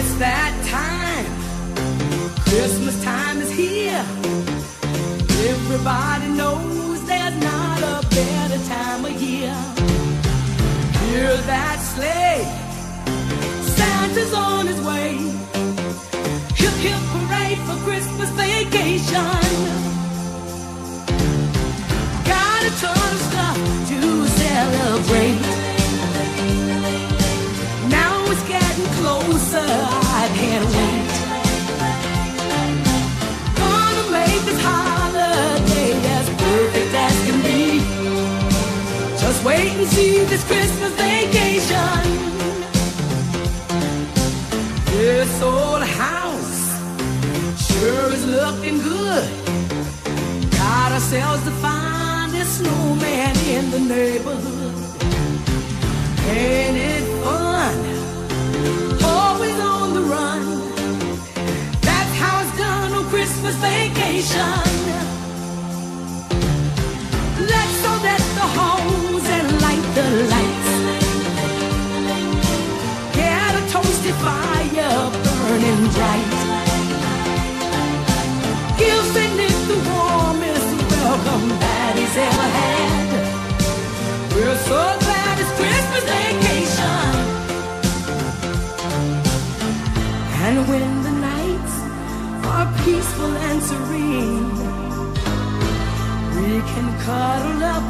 It's that time. Christmas time is here. Everybody knows there's not a better time of year. Hear that sleigh. Santa's on his way. Hip hip parade for Christmas vacation. Got a ton of stuff to celebrate. This Christmas vacation. This old house sure is looking good. Got ourselves the finest snowman in the neighborhood. Ain't it fun? Always on the run. That's how it's done on Christmas vacation. burning bright. Gibson is the warmest welcome that he's ever had. We're so glad it's Christmas vacation. And when the nights are peaceful and serene, we can cuddle up